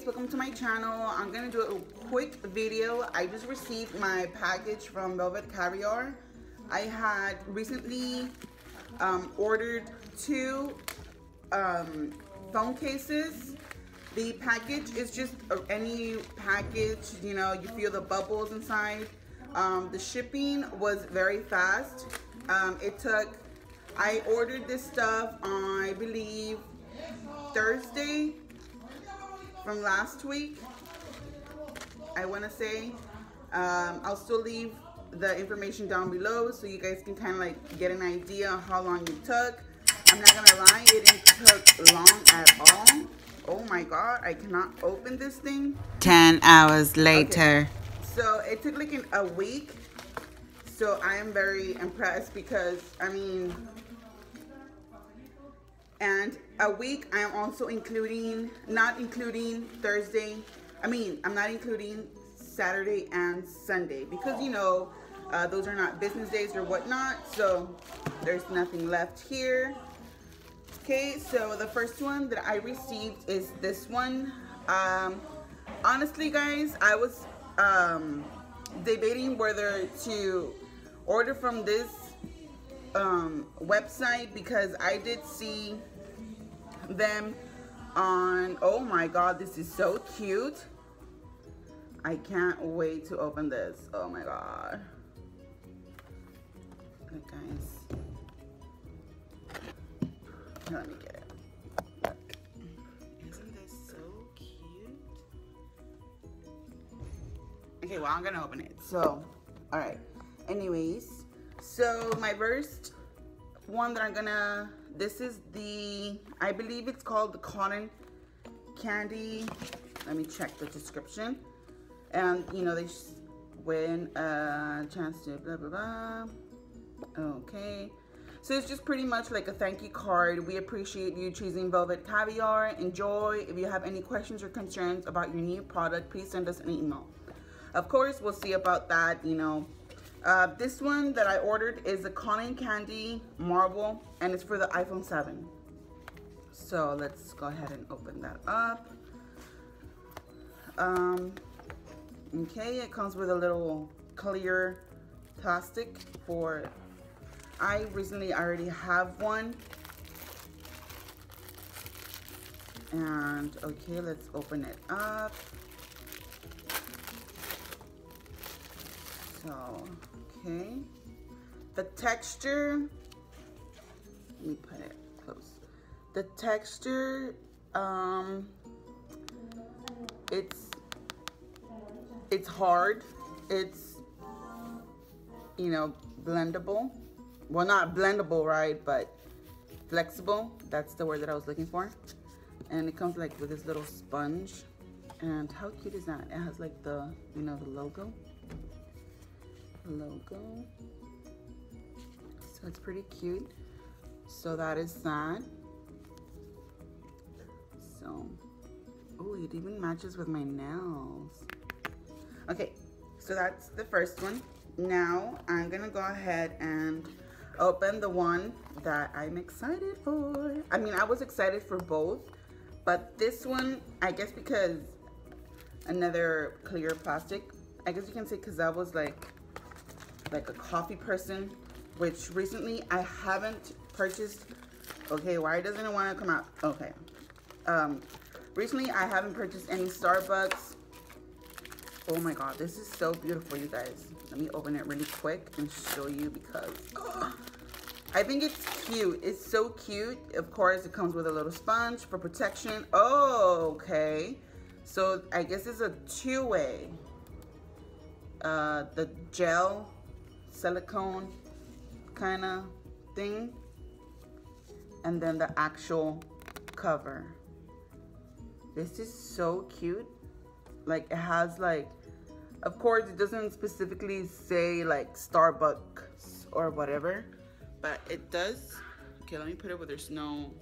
guys welcome to my channel. I'm gonna do a quick video. I just received my package from velvet caviar. I had recently um, ordered two um, phone cases. The package is just any package you know you feel the bubbles inside. Um, the shipping was very fast. Um, it took I ordered this stuff on I believe Thursday from last week. I want to say. Um, I'll still leave the information down below so you guys can kind of like get an idea how long it took. I'm not going to lie, it didn't took long at all. Oh my god, I cannot open this thing. 10 hours later. Okay. So it took like an, a week. So I am very impressed because, I mean, and a week I am also including, not including Thursday. I mean, I'm not including Saturday and Sunday because you know, uh, those are not business days or whatnot. So there's nothing left here. Okay, so the first one that I received is this one. Um, honestly, guys, I was um, debating whether to order from this um, website because I did see them on, oh my God, this is so cute. I can't wait to open this. Oh my God. Guys. Let me get it. Isn't this so cute? Okay, well, I'm gonna open it. So, all right. Anyways, so my first one that I'm gonna this is the, I believe it's called the cotton candy. Let me check the description. And, you know, they win a uh, chance to blah, blah, blah. Okay. So it's just pretty much like a thank you card. We appreciate you choosing Velvet Caviar. Enjoy. If you have any questions or concerns about your new product, please send us an email. Of course, we'll see about that, you know, uh, this one that I ordered is a Cotton Candy Marble and it's for the iPhone 7. So let's go ahead and open that up. Um, okay, it comes with a little clear plastic for, I recently already have one. And okay, let's open it up. So, okay. The texture, let me put it close. The texture, um, it's, it's hard. It's, you know, blendable. Well, not blendable, right? But flexible. That's the word that I was looking for. And it comes like with this little sponge. And how cute is that? It has like the, you know, the logo logo. So it's pretty cute. So that is that. So, oh, it even matches with my nails. Okay, so that's the first one. Now I'm gonna go ahead and open the one that I'm excited for. I mean, I was excited for both, but this one, I guess because another clear plastic, I guess you can say because that was like like a coffee person, which recently I haven't purchased. Okay, why doesn't it want to come out? Okay. Um, recently I haven't purchased any Starbucks. Oh my God, this is so beautiful, you guys. Let me open it really quick and show you because oh, I think it's cute. It's so cute. Of course, it comes with a little sponge for protection. Oh, okay. So I guess it's a two-way. Uh, the gel silicone kind of thing and then the actual cover. This is so cute. Like it has like of course it doesn't specifically say like Starbucks or whatever but it does. Okay let me put it where there's no.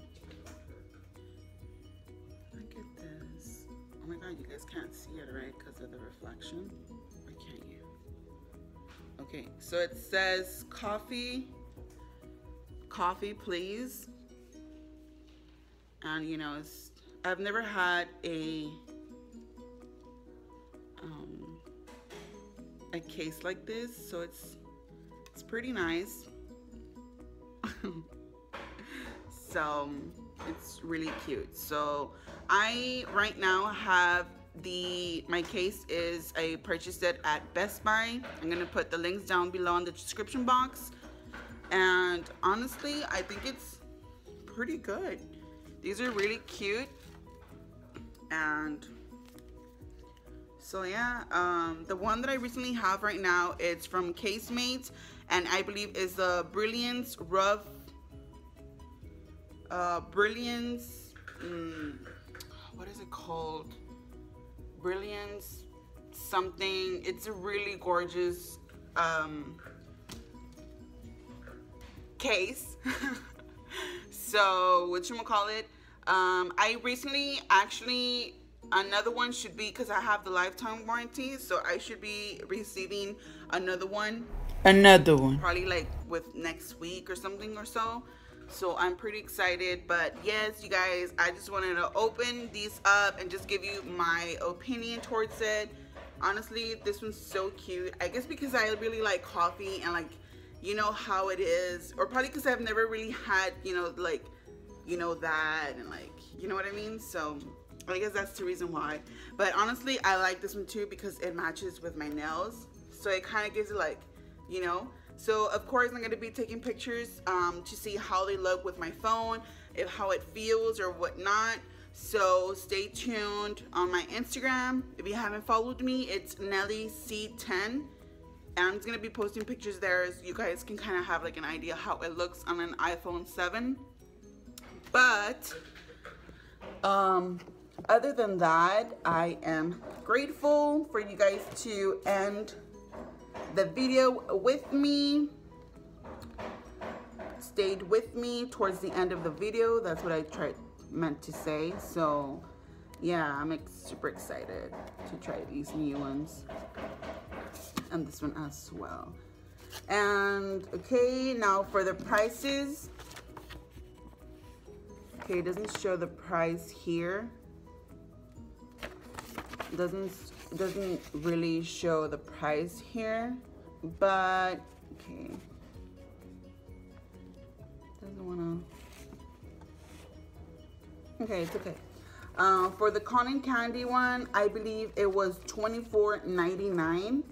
Look at this. Oh my god you guys can't see it right because of the reflection Okay, so it says coffee, coffee please. And you know, I've never had a, um, a case like this, so it's, it's pretty nice. so it's really cute. So I right now have the my case is I purchased it at Best Buy. I'm gonna put the links down below in the description box. And honestly, I think it's pretty good. These are really cute. And so yeah, um, the one that I recently have right now, it's from Casemates, and I believe is the Brilliance Rough, uh, Brilliance, mm, what is it called? Brilliance something. It's a really gorgeous um, case. so what you gonna call it? Um, I recently actually another one should be because I have the lifetime warranty, so I should be receiving another one. Another one. Probably like with next week or something or so. So I'm pretty excited. But yes, you guys, I just wanted to open these up and just give you my opinion towards it. Honestly, this one's so cute. I guess because I really like coffee and like, you know how it is. Or probably because I've never really had, you know, like, you know that and like, you know what I mean? So I guess that's the reason why. But honestly, I like this one too because it matches with my nails. So it kind of gives it like, you know. So of course I'm going to be taking pictures um, to see how they look with my phone, if how it feels or whatnot. So stay tuned on my Instagram. If you haven't followed me, it's Nelly C10. And I'm just gonna be posting pictures there so you guys can kind of have like an idea how it looks on an iPhone 7. But um other than that, I am grateful for you guys to end the video with me. Stayed with me towards the end of the video. That's what I tried meant to say. So yeah, I'm super excited to try these new ones. And this one as well. And okay, now for the prices. Okay, it doesn't show the price here doesn't doesn't really show the price here but okay. Doesn't want to okay it's okay. Uh, for the cotton candy one I believe it was $24.99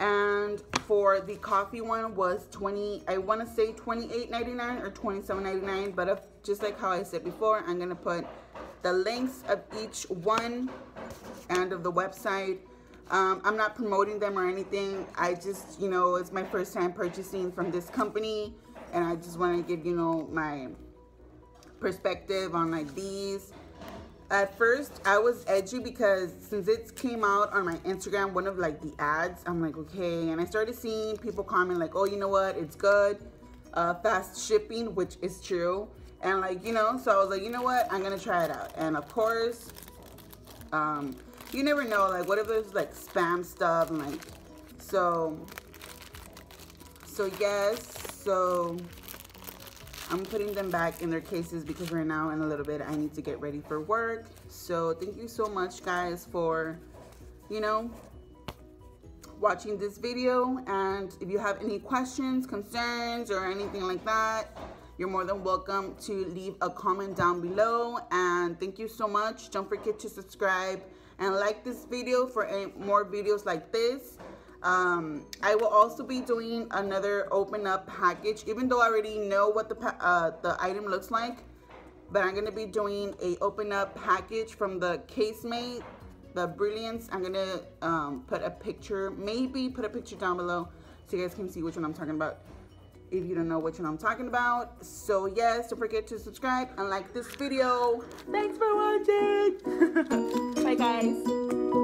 and for the coffee one was 20 I want to say $28.99 or $27.99 but if, just like how I said before I'm gonna put the links of each one and of the website. Um, I'm not promoting them or anything. I just, you know, it's my first time purchasing from this company and I just want to give, you know, my perspective on like these. At first, I was edgy because since it came out on my Instagram, one of like the ads, I'm like, okay. And I started seeing people comment like, oh, you know what? It's good. Uh, fast shipping, which is true. And like, you know, so I was like, you know what? I'm going to try it out. And of course, um, you never know, like, what if there's, like, spam stuff, like, so, so, yes, so, I'm putting them back in their cases because right now, in a little bit, I need to get ready for work, so, thank you so much, guys, for, you know, watching this video, and if you have any questions, concerns, or anything like that, you're more than welcome to leave a comment down below. And thank you so much. Don't forget to subscribe and like this video for more videos like this. Um, I will also be doing another open up package even though I already know what the uh, the item looks like but I'm gonna be doing a open up package from the casemate the brilliance. I'm gonna um, put a picture maybe put a picture down below so you guys can see which one I'm talking about if you don't know which one I'm talking about. So yes, don't forget to subscribe and like this video. Thanks for watching. Bye guys.